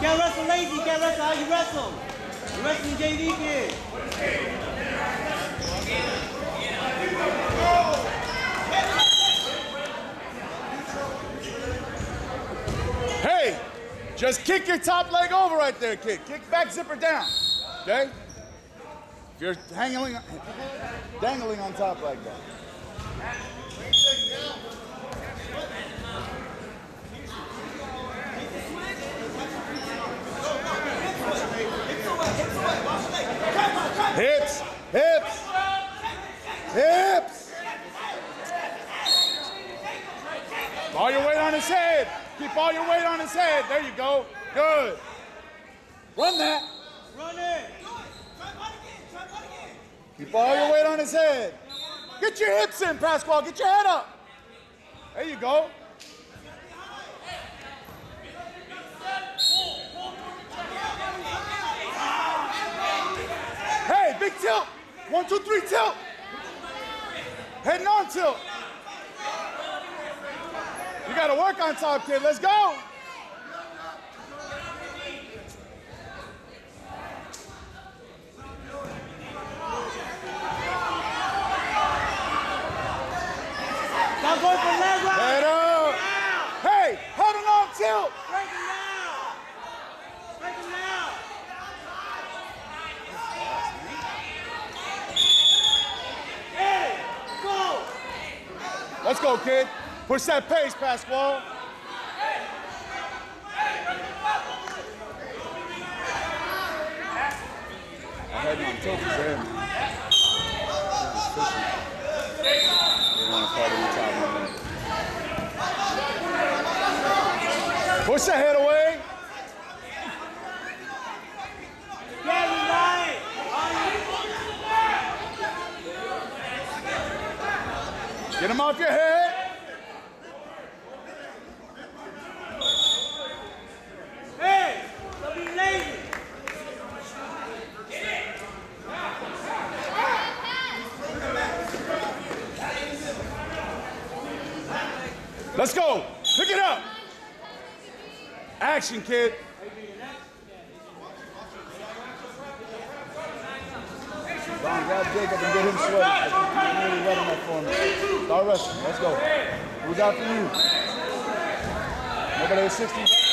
Can't wrestle lazy. Can't wrestle how you wrestle. You wrestling JV kid. Hey, just kick your top leg over right there, kid. Kick back zipper down. Okay? If you're hanging, dangling on top like that. Hips, hips, hips. All your weight on his head. Keep all your weight on his head. There you go. Good. Run that. Run it. Try on again. Keep all your weight on his head. Get your hips in, Pascual. Get your head up. There you go. Hey, big tilt. One, two, three, tilt. Heading on tilt. You got to work on top, kid. Let's go. Stop going for leg lock. Head up. Hey, on tilt. Break him down. Break him down. Hey, go. Let's go, kid. Push that pace, Pascual. I'm heading on tilt there, man. It's fishing. They want to party on top of me. Push that head away. Get him off your head. Hey, don't be lazy. Let's go. Pick it up. Action, kid. Grab Jacob and get him. Start wrestling. Let's go. Who's after you? Nobody at 60